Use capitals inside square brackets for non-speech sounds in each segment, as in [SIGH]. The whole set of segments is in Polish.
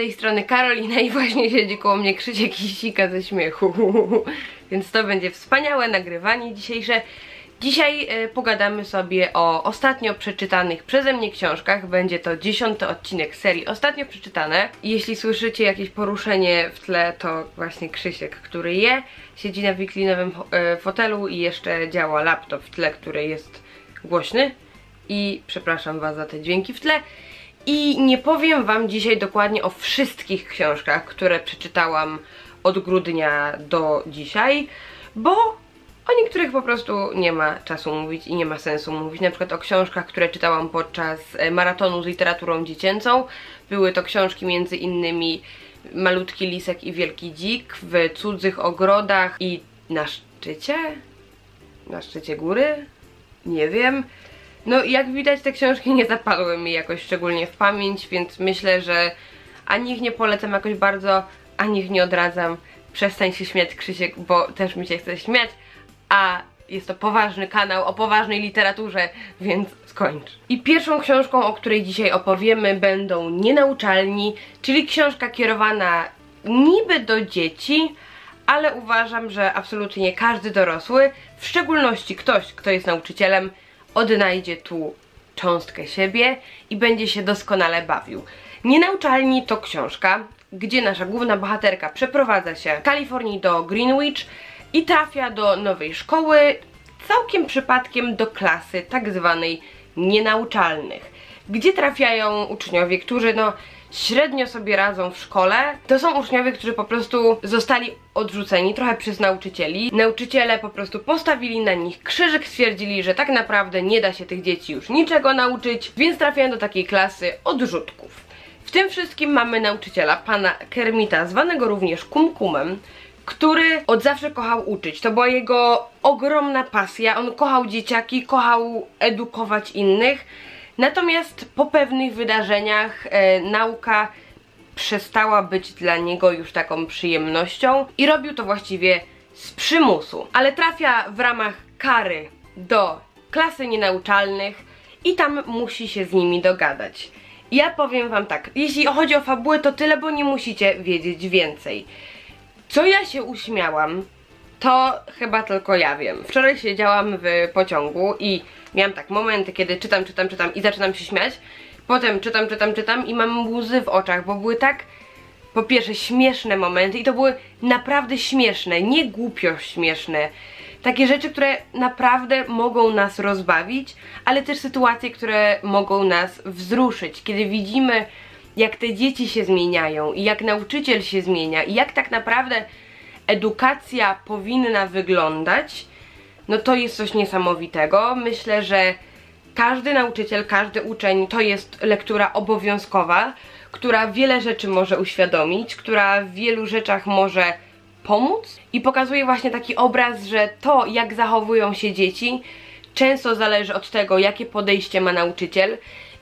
tej strony Karolina i właśnie siedzi koło mnie Krzysiek i sika ze śmiechu. [LAUGHS] Więc to będzie wspaniałe nagrywanie dzisiejsze. Dzisiaj y, pogadamy sobie o ostatnio przeczytanych przeze mnie książkach. Będzie to dziesiąty odcinek serii Ostatnio przeczytane. Jeśli słyszycie jakieś poruszenie w tle, to właśnie Krzysiek, który je. Siedzi na wiklinowym y, fotelu i jeszcze działa laptop w tle, który jest głośny. I przepraszam was za te dźwięki w tle. I nie powiem wam dzisiaj dokładnie o wszystkich książkach, które przeczytałam od grudnia do dzisiaj, bo o niektórych po prostu nie ma czasu mówić i nie ma sensu mówić. Na przykład o książkach, które czytałam podczas e, maratonu z literaturą dziecięcą. Były to książki między innymi Malutki Lisek i Wielki Dzik, W cudzych ogrodach i Na szczycie? Na szczycie góry? Nie wiem. No jak widać te książki nie zapadły mi jakoś szczególnie w pamięć, więc myślę, że ani ich nie polecam jakoś bardzo, ani ich nie odradzam. Przestań się śmiać Krzysiek, bo też mi się chce śmiać, a jest to poważny kanał o poważnej literaturze, więc skończ. I pierwszą książką, o której dzisiaj opowiemy będą Nienauczalni, czyli książka kierowana niby do dzieci, ale uważam, że absolutnie każdy dorosły, w szczególności ktoś, kto jest nauczycielem, odnajdzie tu cząstkę siebie i będzie się doskonale bawił. Nienauczalni to książka, gdzie nasza główna bohaterka przeprowadza się z Kalifornii do Greenwich i trafia do nowej szkoły, całkiem przypadkiem do klasy tak zwanej nienauczalnych, gdzie trafiają uczniowie, którzy no średnio sobie radzą w szkole. To są uczniowie, którzy po prostu zostali odrzuceni trochę przez nauczycieli. Nauczyciele po prostu postawili na nich krzyżyk, stwierdzili, że tak naprawdę nie da się tych dzieci już niczego nauczyć, więc trafiają do takiej klasy odrzutków. W tym wszystkim mamy nauczyciela, pana Kermita, zwanego również Kumkumem, który od zawsze kochał uczyć. To była jego ogromna pasja. On kochał dzieciaki, kochał edukować innych. Natomiast po pewnych wydarzeniach e, nauka przestała być dla niego już taką przyjemnością i robił to właściwie z przymusu. Ale trafia w ramach kary do klasy nienauczalnych i tam musi się z nimi dogadać. Ja powiem wam tak, jeśli chodzi o fabułę to tyle, bo nie musicie wiedzieć więcej. Co ja się uśmiałam, to chyba tylko ja wiem. Wczoraj siedziałam w pociągu i miałam tak momenty, kiedy czytam, czytam, czytam i zaczynam się śmiać. Potem czytam, czytam, czytam i mam łzy w oczach, bo były tak po pierwsze śmieszne momenty i to były naprawdę śmieszne, nie głupio śmieszne. Takie rzeczy, które naprawdę mogą nas rozbawić, ale też sytuacje, które mogą nas wzruszyć. Kiedy widzimy, jak te dzieci się zmieniają i jak nauczyciel się zmienia i jak tak naprawdę edukacja powinna wyglądać, no to jest coś niesamowitego. Myślę, że każdy nauczyciel, każdy uczeń to jest lektura obowiązkowa, która wiele rzeczy może uświadomić, która w wielu rzeczach może pomóc i pokazuje właśnie taki obraz, że to jak zachowują się dzieci często zależy od tego, jakie podejście ma nauczyciel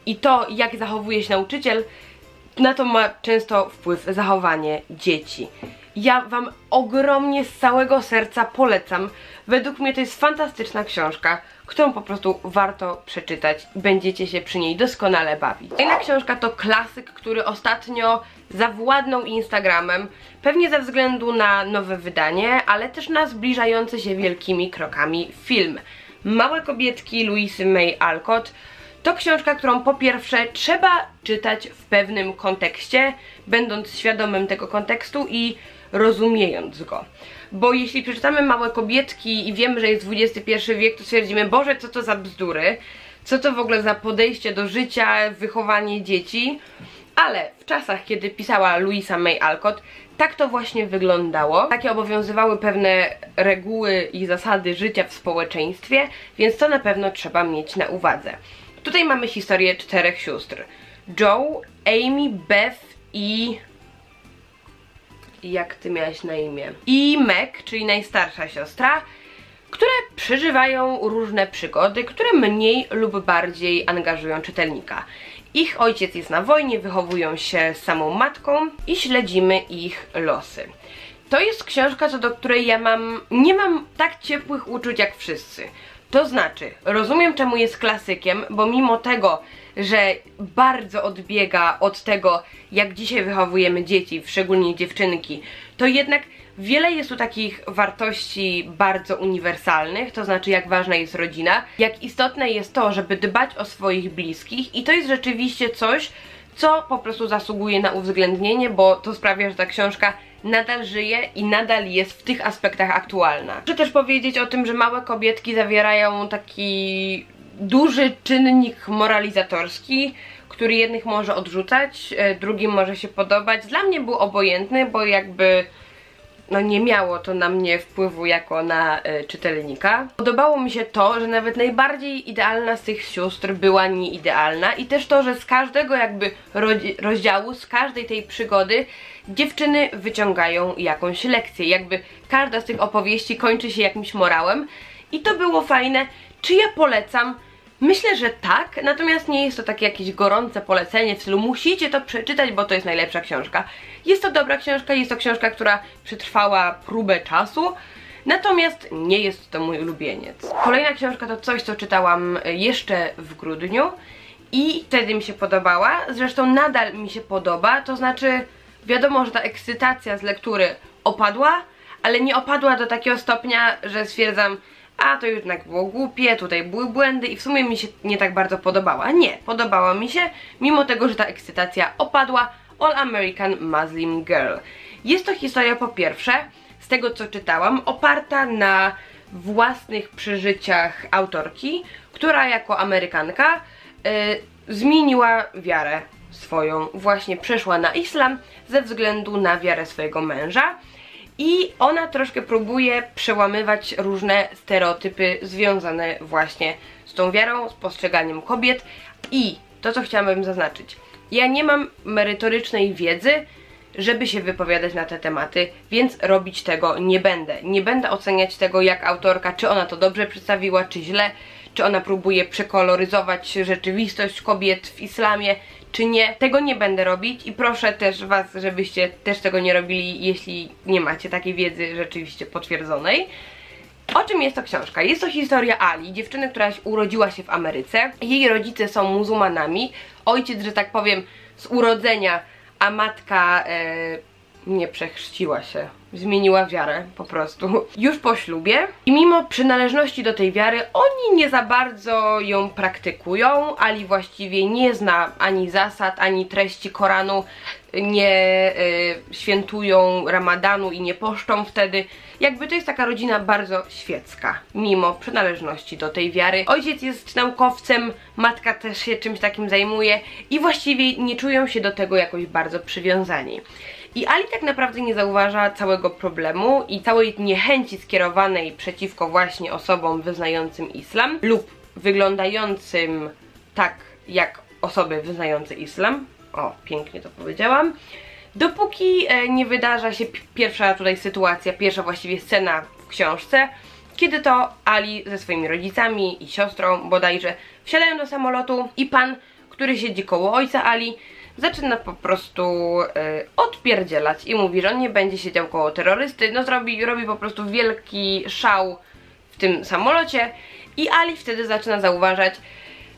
i to jak zachowuje się nauczyciel na to ma często wpływ zachowanie dzieci. Ja Wam ogromnie z całego serca polecam. Według mnie to jest fantastyczna książka, którą po prostu warto przeczytać. Będziecie się przy niej doskonale bawić. Kolejna książka to klasyk, który ostatnio zawładnął Instagramem. Pewnie ze względu na nowe wydanie, ale też na zbliżający się wielkimi krokami film. Małe kobietki Louisy May Alcott to książka, którą po pierwsze trzeba czytać w pewnym kontekście, będąc świadomym tego kontekstu i rozumiejąc go. Bo jeśli przeczytamy Małe Kobietki i wiemy, że jest XXI wiek, to stwierdzimy, Boże, co to za bzdury, co to w ogóle za podejście do życia, wychowanie dzieci. Ale w czasach, kiedy pisała Louisa May Alcott, tak to właśnie wyglądało. Takie obowiązywały pewne reguły i zasady życia w społeczeństwie, więc to na pewno trzeba mieć na uwadze. Tutaj mamy historię czterech sióstr. Joe, Amy, Beth i... Jak ty miałaś na imię? I Meg, czyli najstarsza siostra, które przeżywają różne przygody, które mniej lub bardziej angażują czytelnika. Ich ojciec jest na wojnie, wychowują się z samą matką i śledzimy ich losy. To jest książka, co do której ja mam, nie mam tak ciepłych uczuć jak wszyscy. To znaczy, rozumiem czemu jest klasykiem, bo mimo tego, że bardzo odbiega od tego, jak dzisiaj wychowujemy dzieci, szczególnie dziewczynki, to jednak wiele jest tu takich wartości bardzo uniwersalnych, to znaczy jak ważna jest rodzina, jak istotne jest to, żeby dbać o swoich bliskich i to jest rzeczywiście coś, co po prostu zasługuje na uwzględnienie, bo to sprawia, że ta książka nadal żyje i nadal jest w tych aspektach aktualna. Muszę też powiedzieć o tym, że małe kobietki zawierają taki duży czynnik moralizatorski, który jednych może odrzucać, e, drugim może się podobać. Dla mnie był obojętny, bo jakby no nie miało to na mnie wpływu jako na y, czytelnika. Podobało mi się to, że nawet najbardziej idealna z tych sióstr była nieidealna i też to, że z każdego jakby rozdziału, z każdej tej przygody dziewczyny wyciągają jakąś lekcję, jakby każda z tych opowieści kończy się jakimś morałem i to było fajne. Czy ja polecam? Myślę, że tak, natomiast nie jest to takie jakieś gorące polecenie w stylu musicie to przeczytać, bo to jest najlepsza książka. Jest to dobra książka, jest to książka, która przetrwała próbę czasu, natomiast nie jest to mój ulubieniec. Kolejna książka to coś, co czytałam jeszcze w grudniu i wtedy mi się podobała, zresztą nadal mi się podoba, to znaczy wiadomo, że ta ekscytacja z lektury opadła, ale nie opadła do takiego stopnia, że stwierdzam, a to jednak było głupie, tutaj były błędy i w sumie mi się nie tak bardzo podobała. Nie, podobała mi się, mimo tego, że ta ekscytacja opadła, All American Muslim Girl. Jest to historia po pierwsze, z tego co czytałam, oparta na własnych przeżyciach autorki, która jako Amerykanka yy, zmieniła wiarę swoją, właśnie przeszła na islam ze względu na wiarę swojego męża i ona troszkę próbuje przełamywać różne stereotypy związane właśnie z tą wiarą, z postrzeganiem kobiet i to co chciałabym zaznaczyć. Ja nie mam merytorycznej wiedzy, żeby się wypowiadać na te tematy, więc robić tego nie będę. Nie będę oceniać tego jak autorka, czy ona to dobrze przedstawiła, czy źle, czy ona próbuje przekoloryzować rzeczywistość kobiet w islamie, czy nie. Tego nie będę robić i proszę też was, żebyście też tego nie robili, jeśli nie macie takiej wiedzy rzeczywiście potwierdzonej. O czym jest to książka? Jest to historia Ali, dziewczyny, która urodziła się w Ameryce. Jej rodzice są muzułmanami. Ojciec, że tak powiem, z urodzenia, a matka e, nie przechrzciła się zmieniła wiarę po prostu już po ślubie i mimo przynależności do tej wiary oni nie za bardzo ją praktykują, Ali właściwie nie zna ani zasad, ani treści Koranu, nie y, świętują ramadanu i nie poszczą wtedy. Jakby to jest taka rodzina bardzo świecka, mimo przynależności do tej wiary. Ojciec jest naukowcem, matka też się czymś takim zajmuje i właściwie nie czują się do tego jakoś bardzo przywiązani. I Ali tak naprawdę nie zauważa całego problemu i całej niechęci skierowanej przeciwko właśnie osobom wyznającym islam lub wyglądającym tak jak osoby wyznające islam. O, pięknie to powiedziałam. Dopóki e, nie wydarza się pierwsza tutaj sytuacja, pierwsza właściwie scena w książce, kiedy to Ali ze swoimi rodzicami i siostrą bodajże wsiadają do samolotu i pan, który siedzi koło ojca Ali, zaczyna po prostu y, odpierdzielać i mówi, że on nie będzie siedział koło terrorysty, no zrobi, robi po prostu wielki szał w tym samolocie i Ali wtedy zaczyna zauważać,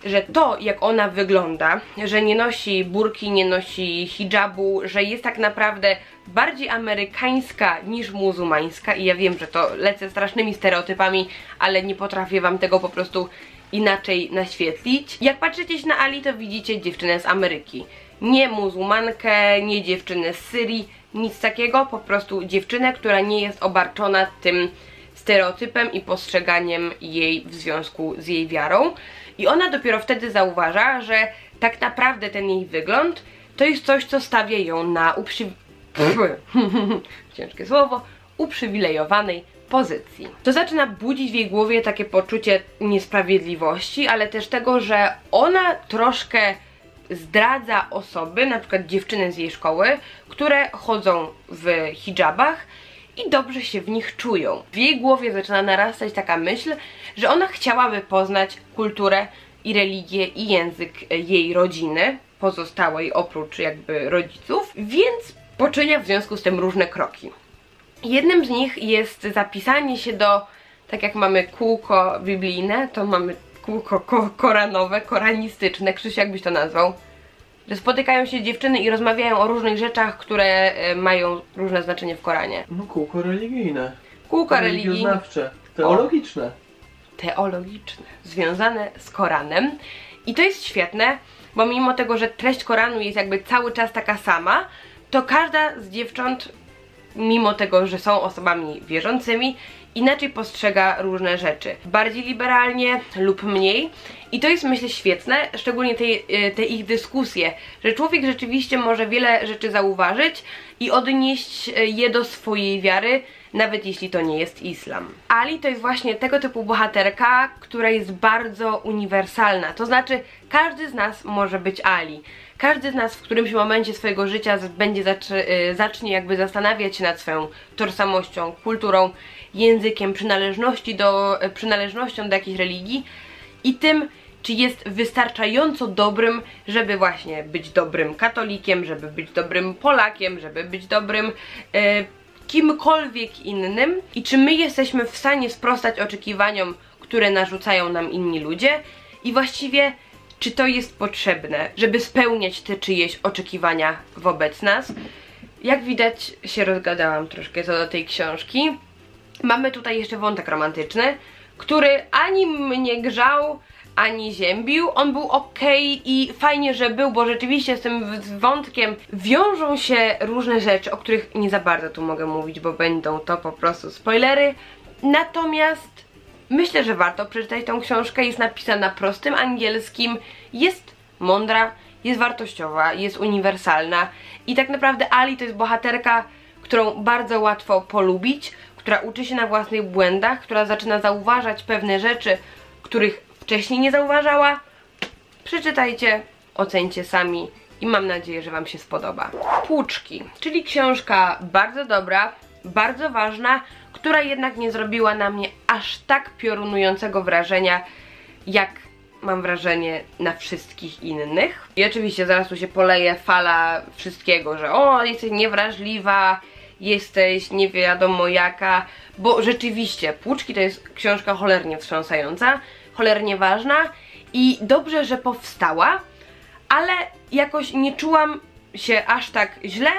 że to jak ona wygląda, że nie nosi burki, nie nosi hijabu, że jest tak naprawdę bardziej amerykańska niż muzułmańska. I ja wiem, że to lecę strasznymi stereotypami, ale nie potrafię wam tego po prostu inaczej naświetlić. Jak patrzycie na Ali, to widzicie dziewczynę z Ameryki nie muzułmankę, nie dziewczynę z Syrii, nic takiego, po prostu dziewczynę, która nie jest obarczona tym stereotypem i postrzeganiem jej w związku z jej wiarą. I ona dopiero wtedy zauważa, że tak naprawdę ten jej wygląd to jest coś, co stawia ją na uprzy... [LAUGHS] ciężkie słowo, uprzywilejowanej pozycji. To zaczyna budzić w jej głowie takie poczucie niesprawiedliwości, ale też tego, że ona troszkę zdradza osoby, na przykład dziewczyny z jej szkoły, które chodzą w hijabach i dobrze się w nich czują. W jej głowie zaczyna narastać taka myśl, że ona chciałaby poznać kulturę i religię i język jej rodziny, pozostałej oprócz jakby rodziców, więc poczynia w związku z tym różne kroki. Jednym z nich jest zapisanie się do, tak jak mamy kółko biblijne, to mamy kółko ko koranowe, koranistyczne, Krzysiu, jak byś to nazwał? Że spotykają się dziewczyny i rozmawiają o różnych rzeczach, które e, mają różne znaczenie w Koranie. No kółko religijne. Kółka religijne. Teologiczne. teologiczne, związane z Koranem. I to jest świetne, bo mimo tego, że treść Koranu jest jakby cały czas taka sama, to każda z dziewcząt, mimo tego, że są osobami wierzącymi, inaczej postrzega różne rzeczy. Bardziej liberalnie lub mniej. I to jest myślę świetne, szczególnie te, e, te ich dyskusje, że człowiek rzeczywiście może wiele rzeczy zauważyć i odnieść e, je do swojej wiary, nawet jeśli to nie jest islam. Ali to jest właśnie tego typu bohaterka, która jest bardzo uniwersalna. To znaczy, każdy z nas może być Ali. Każdy z nas w którymś momencie swojego życia będzie y, zacznie jakby zastanawiać się nad swoją tożsamością, kulturą, językiem, przynależności do, y, przynależnością do jakiejś religii i tym, czy jest wystarczająco dobrym, żeby właśnie być dobrym katolikiem, żeby być dobrym Polakiem, żeby być dobrym e, kimkolwiek innym i czy my jesteśmy w stanie sprostać oczekiwaniom, które narzucają nam inni ludzie i właściwie czy to jest potrzebne, żeby spełniać te czyjeś oczekiwania wobec nas. Jak widać się rozgadałam troszkę co do tej książki. Mamy tutaj jeszcze wątek romantyczny, który ani mnie grzał, ani ziębił. On był ok i fajnie, że był, bo rzeczywiście z tym wątkiem wiążą się różne rzeczy, o których nie za bardzo tu mogę mówić, bo będą to po prostu spoilery. Natomiast myślę, że warto przeczytać tą książkę. Jest napisana prostym angielskim, jest mądra, jest wartościowa, jest uniwersalna i tak naprawdę Ali to jest bohaterka, którą bardzo łatwo polubić, która uczy się na własnych błędach, która zaczyna zauważać pewne rzeczy, których wcześniej nie zauważała. Przeczytajcie, ocencie sami i mam nadzieję, że Wam się spodoba. Płuczki, czyli książka bardzo dobra, bardzo ważna, która jednak nie zrobiła na mnie aż tak piorunującego wrażenia, jak mam wrażenie na wszystkich innych. I oczywiście zaraz tu się poleje fala wszystkiego, że o, jesteś niewrażliwa, jesteś nie wiadomo jaka, bo rzeczywiście Płuczki to jest książka cholernie wstrząsająca, cholernie ważna i dobrze, że powstała, ale jakoś nie czułam się aż tak źle,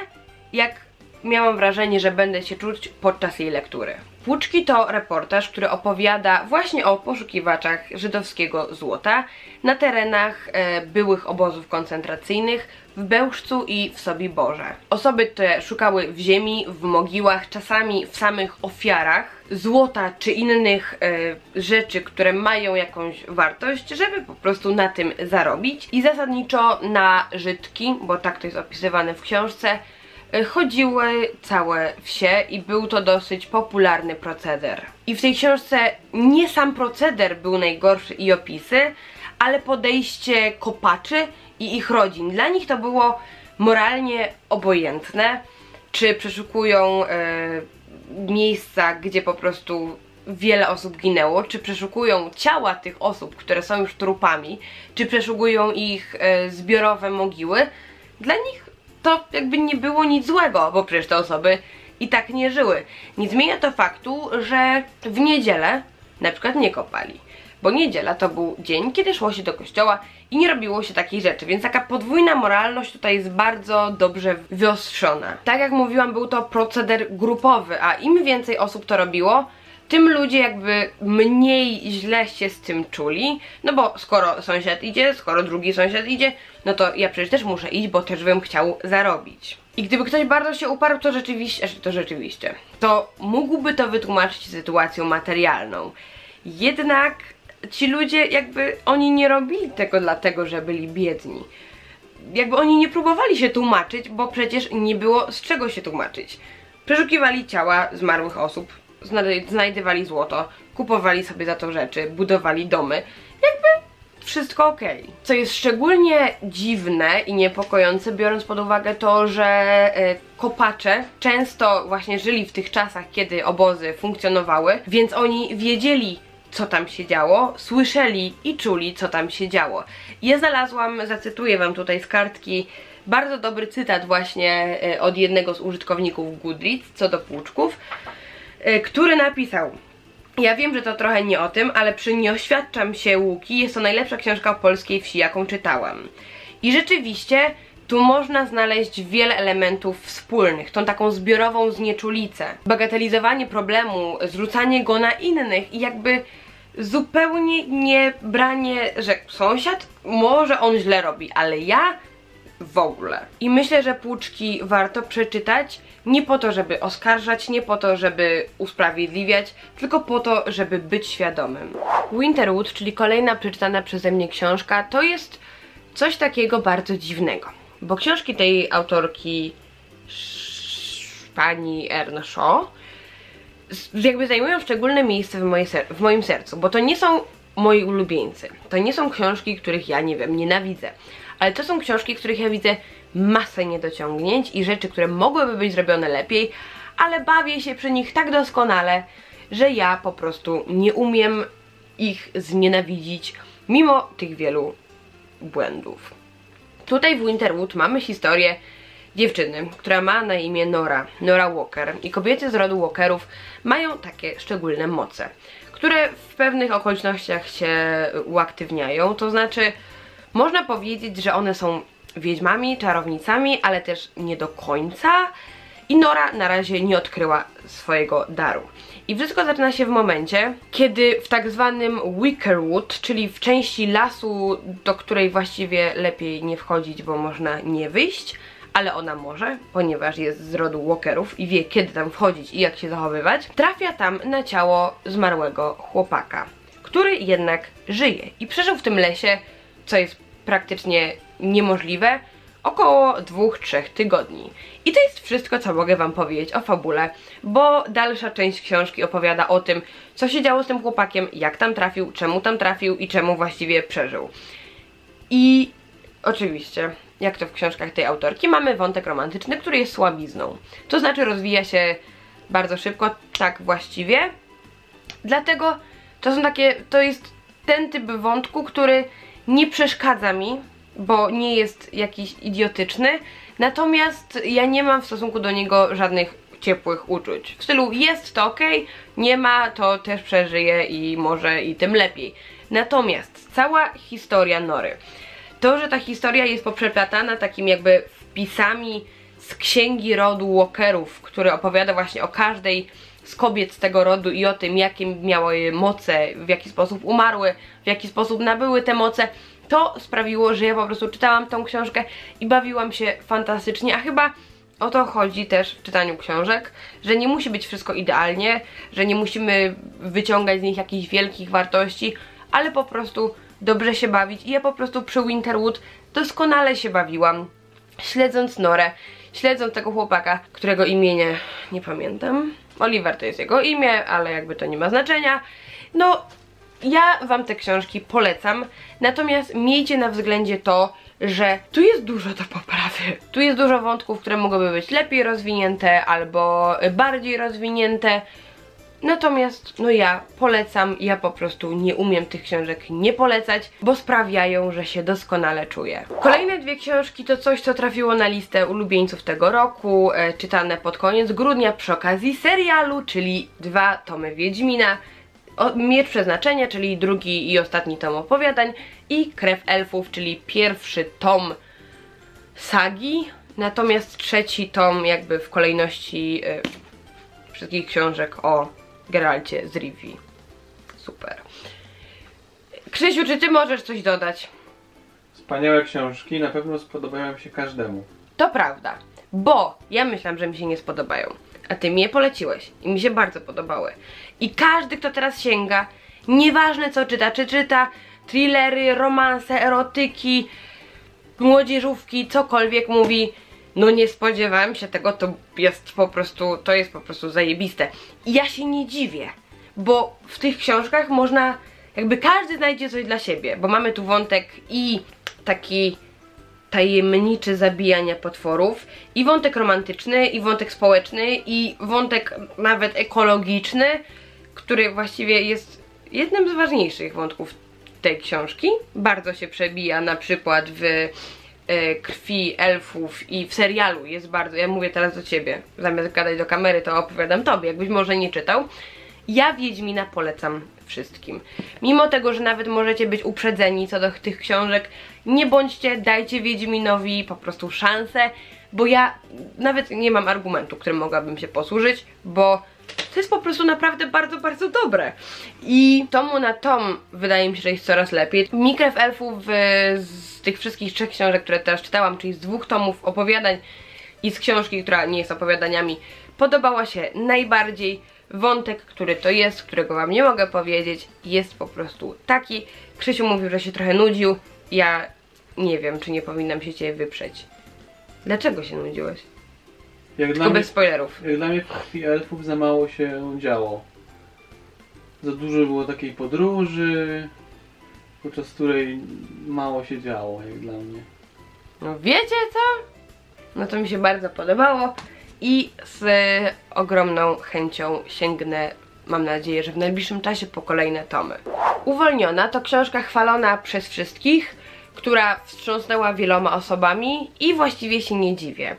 jak miałam wrażenie, że będę się czuć podczas jej lektury. Płuczki to reportaż, który opowiada właśnie o poszukiwaczach żydowskiego złota na terenach e, byłych obozów koncentracyjnych w Bełżcu i w Sobiborze. Osoby te szukały w ziemi, w mogiłach, czasami w samych ofiarach złota czy innych e, rzeczy, które mają jakąś wartość, żeby po prostu na tym zarobić. I zasadniczo na Żydki, bo tak to jest opisywane w książce, chodziły całe wsie i był to dosyć popularny proceder. I w tej książce nie sam proceder był najgorszy i opisy, ale podejście kopaczy i ich rodzin. Dla nich to było moralnie obojętne, czy przeszukują e, miejsca, gdzie po prostu wiele osób ginęło, czy przeszukują ciała tych osób, które są już trupami, czy przeszukują ich e, zbiorowe mogiły. Dla nich to jakby nie było nic złego, bo przecież te osoby i tak nie żyły. Nie zmienia to faktu, że w niedzielę na przykład nie kopali. Bo niedziela to był dzień, kiedy szło się do kościoła i nie robiło się takich rzeczy, więc taka podwójna moralność tutaj jest bardzo dobrze wyostrzona. Tak jak mówiłam, był to proceder grupowy, a im więcej osób to robiło, tym ludzie jakby mniej źle się z tym czuli, no bo skoro sąsiad idzie, skoro drugi sąsiad idzie, no to ja przecież też muszę iść, bo też bym chciał zarobić. I gdyby ktoś bardzo się uparł, to rzeczywiście, to rzeczywiście, to mógłby to wytłumaczyć sytuacją materialną. Jednak ci ludzie jakby, oni nie robili tego dlatego, że byli biedni. Jakby oni nie próbowali się tłumaczyć, bo przecież nie było z czego się tłumaczyć. Przeszukiwali ciała zmarłych osób, znaj- znajdywali złoto, kupowali sobie za to rzeczy, budowali domy. Jakby wszystko ok. Co jest szczególnie dziwne i niepokojące, biorąc pod uwagę to, że e, kopacze często właśnie żyli w tych czasach, kiedy obozy funkcjonowały, więc oni wiedzieli, co tam się działo, słyszeli i czuli, co tam się działo. Ja znalazłam, zacytuję wam tutaj z kartki, bardzo dobry cytat właśnie e, od jednego z użytkowników Goodreads co do płuczków, e, który napisał Ja wiem, że to trochę nie o tym, ale przy Nie oświadczam się Łuki jest to najlepsza książka o polskiej wsi, jaką czytałam. I rzeczywiście tu można znaleźć wiele elementów wspólnych, tą taką zbiorową znieczulicę, bagatelizowanie problemu, zrzucanie go na innych i jakby zupełnie nie branie, że sąsiad może on źle robi, ale ja w ogóle. I myślę, że Płuczki warto przeczytać nie po to, żeby oskarżać, nie po to, żeby usprawiedliwiać, tylko po to, żeby być świadomym. Winterwood, czyli kolejna przeczytana przeze mnie książka, to jest coś takiego bardzo dziwnego. Bo książki tej autorki pani Earnshaw jakby zajmują szczególne miejsce w, moje w moim sercu, bo to nie są moi ulubieńcy. To nie są książki, których ja, nie wiem, nienawidzę. Ale to są książki, których ja widzę masę niedociągnięć i rzeczy, które mogłyby być zrobione lepiej, ale bawię się przy nich tak doskonale, że ja po prostu nie umiem ich znienawidzić, mimo tych wielu błędów. Tutaj w Winterwood mamy historię dziewczyny, która ma na imię Nora, Nora Walker i kobiety z rodu Walkerów mają takie szczególne moce, które w pewnych okolicznościach się uaktywniają, to znaczy można powiedzieć, że one są wiedźmami, czarownicami, ale też nie do końca i Nora na razie nie odkryła swojego daru. I wszystko zaczyna się w momencie, kiedy w tak zwanym Wickerwood, czyli w części lasu, do której właściwie lepiej nie wchodzić, bo można nie wyjść, ale ona może, ponieważ jest z rodu walkerów i wie kiedy tam wchodzić i jak się zachowywać, trafia tam na ciało zmarłego chłopaka, który jednak żyje i przeżył w tym lesie, co jest praktycznie niemożliwe, około 2-3 tygodni. I to jest wszystko, co mogę wam powiedzieć o fabule, bo dalsza część książki opowiada o tym, co się działo z tym chłopakiem, jak tam trafił, czemu tam trafił i czemu właściwie przeżył. I oczywiście, jak to w książkach tej autorki, mamy wątek romantyczny, który jest słabizną. To znaczy rozwija się bardzo szybko, tak właściwie. Dlatego to są takie, to jest ten typ wątku, który nie przeszkadza mi, bo nie jest jakiś idiotyczny, natomiast ja nie mam w stosunku do niego żadnych ciepłych uczuć. W stylu jest to ok, nie ma, to też przeżyje i może i tym lepiej. Natomiast cała historia Nory, to, że ta historia jest poprzeplatana takim jakby wpisami z księgi rodu Walkerów, który opowiada właśnie o każdej z kobiet z tego rodu i o tym, jakie miały moce, w jaki sposób umarły, w jaki sposób nabyły te moce, to sprawiło, że ja po prostu czytałam tą książkę i bawiłam się fantastycznie, a chyba o to chodzi też w czytaniu książek, że nie musi być wszystko idealnie, że nie musimy wyciągać z nich jakichś wielkich wartości, ale po prostu dobrze się bawić i ja po prostu przy Winterwood doskonale się bawiłam, śledząc Norę, śledząc tego chłopaka, którego imienia nie pamiętam. Oliver to jest jego imię, ale jakby to nie ma znaczenia. No, ja wam te książki polecam, natomiast miejcie na względzie to, że tu jest dużo do poprawy. Tu jest dużo wątków, które mogłyby być lepiej rozwinięte albo bardziej rozwinięte. Natomiast, no ja polecam, ja po prostu nie umiem tych książek nie polecać, bo sprawiają, że się doskonale czuję. Kolejne dwie książki to coś, co trafiło na listę ulubieńców tego roku, e, czytane pod koniec grudnia przy okazji serialu, czyli dwa tomy Wiedźmina, o, Miecz Przeznaczenia, czyli drugi i ostatni tom opowiadań i Krew Elfów, czyli pierwszy tom sagi, natomiast trzeci tom jakby w kolejności y, wszystkich książek o Geralcie z Rivi. Super. Krzysiu, czy ty możesz coś dodać? Wspaniałe książki, na pewno spodobają się każdemu. To prawda, bo ja myślałam, że mi się nie spodobają a ty mi je poleciłeś i mi się bardzo podobały. I każdy, kto teraz sięga, nieważne co czyta, czy czyta thrillery, romanse, erotyki, młodzieżówki, cokolwiek mówi, no nie spodziewałem się tego, to jest po prostu, to jest po prostu zajebiste. I ja się nie dziwię, bo w tych książkach można, jakby każdy znajdzie coś dla siebie, bo mamy tu wątek i taki tajemniczy zabijania potworów i wątek romantyczny, i wątek społeczny, i wątek nawet ekologiczny, który właściwie jest jednym z ważniejszych wątków tej książki. Bardzo się przebija na przykład w e, krwi elfów i w serialu jest bardzo, ja mówię teraz do ciebie, zamiast gadać do kamery to opowiadam tobie, jakbyś może nie czytał. Ja Wiedźmina polecam wszystkim. Mimo tego, że nawet możecie być uprzedzeni co do tych książek, nie bądźcie, dajcie Wiedźminowi po prostu szansę, bo ja nawet nie mam argumentu, którym mogłabym się posłużyć, bo to jest po prostu naprawdę bardzo, bardzo dobre. I tomu na tom wydaje mi się, że jest coraz lepiej. Mi Krew Elfów z tych wszystkich trzech książek, które teraz czytałam, czyli z dwóch tomów opowiadań i z książki, która nie jest opowiadaniami, podobała się najbardziej. Wątek, który to jest, którego wam nie mogę powiedzieć, jest po prostu taki. Krzysiu mówił, że się trochę nudził. Ja nie wiem, czy nie powinnam się ciebie wyprzeć. Dlaczego się nudziłeś? Jak dla, Tylko mnie, bez spoilerów. jak dla mnie w krwi elfów za mało się działo. Za dużo było takiej podróży, podczas której mało się działo, jak dla mnie. No wiecie co? No to mi się bardzo podobało i z ogromną chęcią sięgnę, mam nadzieję, że w najbliższym czasie po kolejne tomy. Uwolniona to książka chwalona przez wszystkich, która wstrząsnęła wieloma osobami i właściwie się nie dziwię.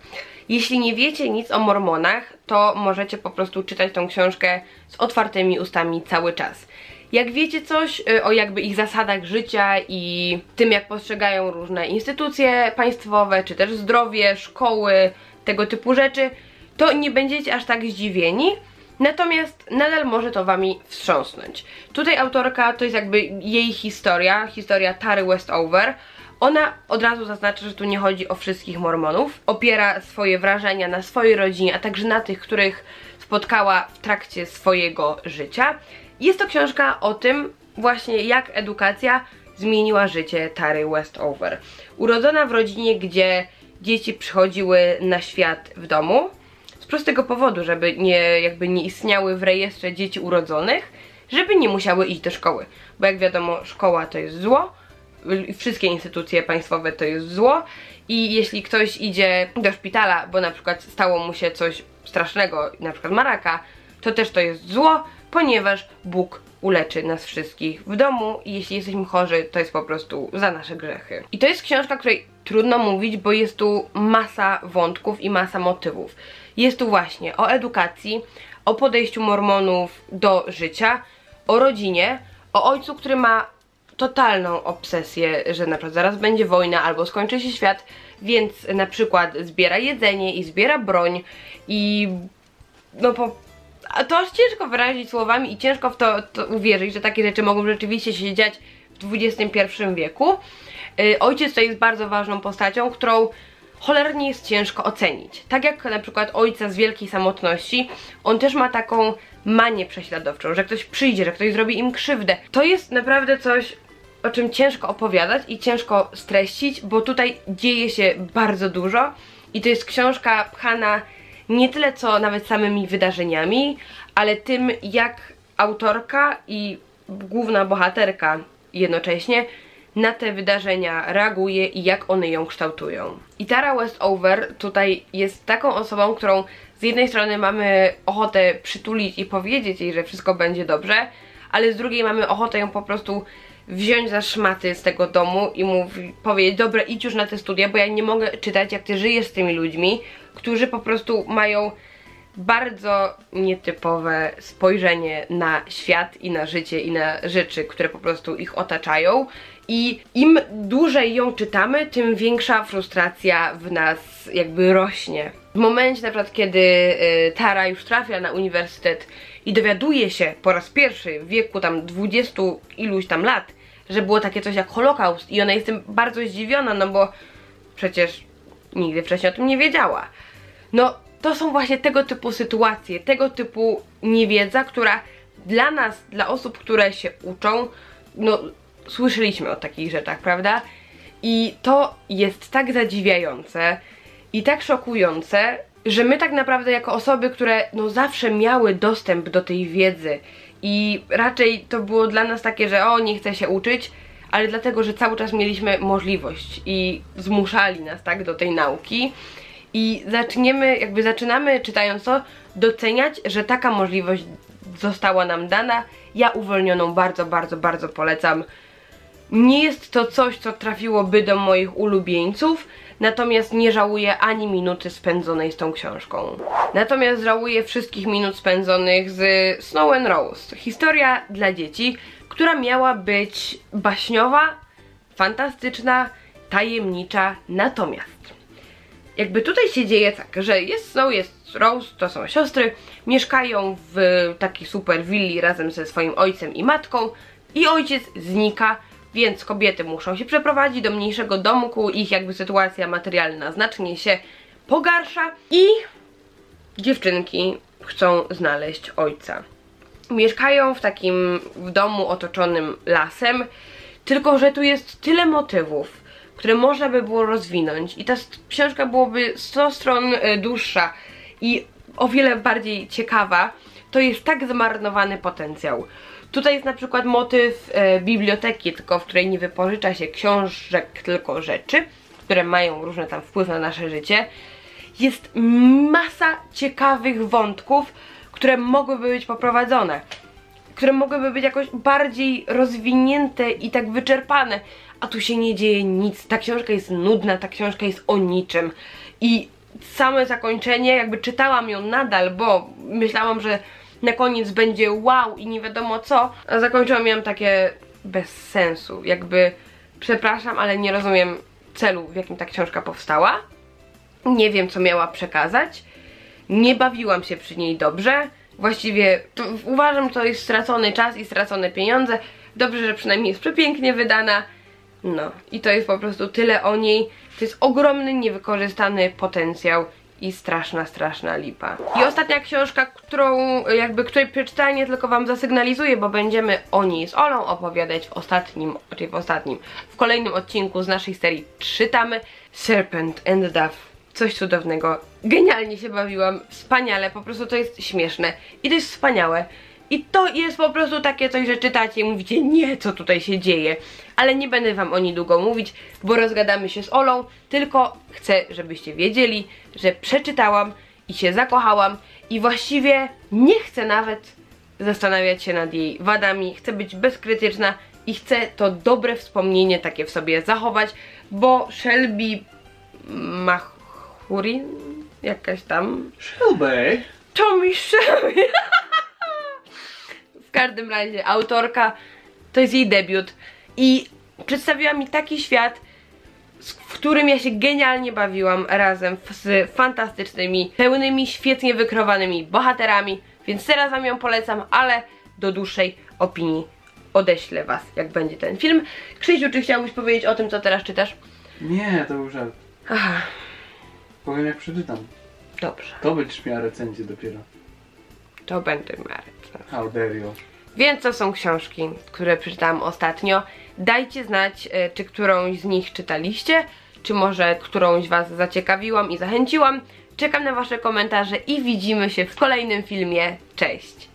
Jeśli nie wiecie nic o mormonach, to możecie po prostu czytać tą książkę z otwartymi ustami cały czas. Jak wiecie coś y, o jakby ich zasadach życia i tym jak postrzegają różne instytucje państwowe, czy też zdrowie, szkoły, tego typu rzeczy, to nie będziecie aż tak zdziwieni, natomiast nadal może to wami wstrząsnąć. Tutaj autorka to jest jakby jej historia, historia Tary Westover. Ona od razu zaznacza, że tu nie chodzi o wszystkich mormonów. Opiera swoje wrażenia na swojej rodzinie, a także na tych, których spotkała w trakcie swojego życia. Jest to książka o tym właśnie jak edukacja zmieniła życie Tary Westover. Urodzona w rodzinie, gdzie dzieci przychodziły na świat w domu, prostego powodu, żeby nie, jakby nie istniały w rejestrze dzieci urodzonych, żeby nie musiały iść do szkoły. Bo jak wiadomo, szkoła to jest zło, wszystkie instytucje państwowe to jest zło i jeśli ktoś idzie do szpitala, bo na przykład stało mu się coś strasznego, na przykład maraka, to też to jest zło, ponieważ Bóg uleczy nas wszystkich w domu i jeśli jesteśmy chorzy, to jest po prostu za nasze grzechy. I to jest książka, której trudno mówić, bo jest tu masa wątków i masa motywów. Jest tu właśnie o edukacji, o podejściu mormonów do życia, o rodzinie, o ojcu, który ma totalną obsesję, że na przykład zaraz będzie wojna albo skończy się świat, więc na przykład zbiera jedzenie i zbiera broń i no po a to aż ciężko wyrazić słowami i ciężko w to, to uwierzyć, że takie rzeczy mogą rzeczywiście się dziać w XXI wieku. Yy, ojciec tutaj jest bardzo ważną postacią, którą cholernie jest ciężko ocenić. Tak jak na przykład ojca z wielkiej samotności, on też ma taką manię prześladowczą, że ktoś przyjdzie, że ktoś zrobi im krzywdę. To jest naprawdę coś, o czym ciężko opowiadać i ciężko streścić, bo tutaj dzieje się bardzo dużo i to jest książka pchana nie tyle co nawet samymi wydarzeniami, ale tym jak autorka i główna bohaterka jednocześnie na te wydarzenia reaguje i jak one ją kształtują. I Tara Westover tutaj jest taką osobą, którą z jednej strony mamy ochotę przytulić i powiedzieć jej, że wszystko będzie dobrze, ale z drugiej mamy ochotę ją po prostu wziąć za szmaty z tego domu i mówi, powiedzieć, dobra idź już na te studia, bo ja nie mogę czytać jak ty żyjesz z tymi ludźmi, którzy po prostu mają bardzo nietypowe spojrzenie na świat i na życie i na rzeczy, które po prostu ich otaczają i im dłużej ją czytamy, tym większa frustracja w nas jakby rośnie. W momencie na przykład, kiedy y, Tara już trafia na uniwersytet i dowiaduje się po raz pierwszy w wieku tam dwudziestu iluś tam lat, że było takie coś jak Holokaust i ona jest tym bardzo zdziwiona, no bo przecież nigdy wcześniej o tym nie wiedziała. No, to są właśnie tego typu sytuacje, tego typu niewiedza, która dla nas, dla osób, które się uczą, no, słyszeliśmy o takich rzeczach, prawda? I to jest tak zadziwiające i tak szokujące, że my tak naprawdę jako osoby, które no zawsze miały dostęp do tej wiedzy i raczej to było dla nas takie, że o, nie chcę się uczyć, ale dlatego, że cały czas mieliśmy możliwość i zmuszali nas, tak, do tej nauki i zaczniemy, jakby zaczynamy czytając to, doceniać, że taka możliwość została nam dana. Ja uwolnioną bardzo, bardzo, bardzo polecam. Nie jest to coś, co trafiłoby do moich ulubieńców, natomiast nie żałuję ani minuty spędzonej z tą książką. Natomiast żałuję wszystkich minut spędzonych z Snow and Rose. Historia dla dzieci, która miała być baśniowa, fantastyczna, tajemnicza, natomiast jakby tutaj się dzieje tak, że jest Snow, jest Rose, to są siostry, mieszkają w takiej super willi razem ze swoim ojcem i matką i ojciec znika, więc kobiety muszą się przeprowadzić do mniejszego domku, ich jakby sytuacja materialna znacznie się pogarsza i dziewczynki chcą znaleźć ojca. Mieszkają w takim w domu otoczonym lasem, tylko że tu jest tyle motywów, które można by było rozwinąć i ta książka byłoby 100 stron e, dłuższa i o wiele bardziej ciekawa, to jest tak zmarnowany potencjał. Tutaj jest na przykład motyw e, biblioteki, tylko w której nie wypożycza się książek, tylko rzeczy, które mają różny tam wpływ na nasze życie. Jest masa ciekawych wątków, które mogłyby być poprowadzone, które mogłyby być jakoś bardziej rozwinięte i tak wyczerpane, a tu się nie dzieje nic. Ta książka jest nudna, ta książka jest o niczym. I same zakończenie, jakby czytałam ją nadal, bo myślałam, że na koniec będzie wow i nie wiadomo co, a zakończyłam ją takie bez sensu. Jakby, przepraszam, ale nie rozumiem celu, w jakim ta książka powstała. Nie wiem, co miała przekazać. Nie bawiłam się przy niej dobrze. Właściwie to, uważam, to jest stracony czas i stracone pieniądze. Dobrze, że przynajmniej jest przepięknie wydana. No, i to jest po prostu tyle o niej. To jest ogromny, niewykorzystany potencjał i straszna, straszna lipa. I ostatnia książka, którą jakby, której przeczytanie tylko wam zasygnalizuję, bo będziemy o niej z Olą opowiadać w ostatnim, czyli w ostatnim, w kolejnym odcinku z naszej serii czytamy Serpent and Dove. Coś cudownego. Genialnie się bawiłam, wspaniale, po prostu to jest śmieszne i to jest wspaniałe. I to jest po prostu takie coś, że czytacie i mówicie, nie, co tutaj się dzieje. Ale nie będę wam o niej długo mówić, bo rozgadamy się z Olą, tylko chcę, żebyście wiedzieli, że przeczytałam i się zakochałam i właściwie nie chcę nawet zastanawiać się nad jej wadami, chcę być bezkrytyczna i chcę to dobre wspomnienie takie w sobie zachować, bo Shelby Machurin, jakaś tam... Shelby? Tommy Shelby! [LAUGHS] w każdym razie autorka, to jest jej debiut i przedstawiła mi taki świat, w którym ja się genialnie bawiłam razem z fantastycznymi, pełnymi, świetnie wykrowanymi bohaterami, więc teraz wam ją polecam, ale do dłuższej opinii odeślę was, jak będzie ten film. Krzysiu, czy chciałbyś powiedzieć o tym, co teraz czytasz? Nie, to był żart. Aha, Powiem jak przeczytam. dobrze, To będziesz miała recenzję dopiero. to będę miała. How dare you. Więc to są książki, które przeczytałam ostatnio. Dajcie znać, e, czy którąś z nich czytaliście, czy może którąś Was zaciekawiłam i zachęciłam. Czekam na Wasze komentarze i widzimy się w kolejnym filmie. Cześć!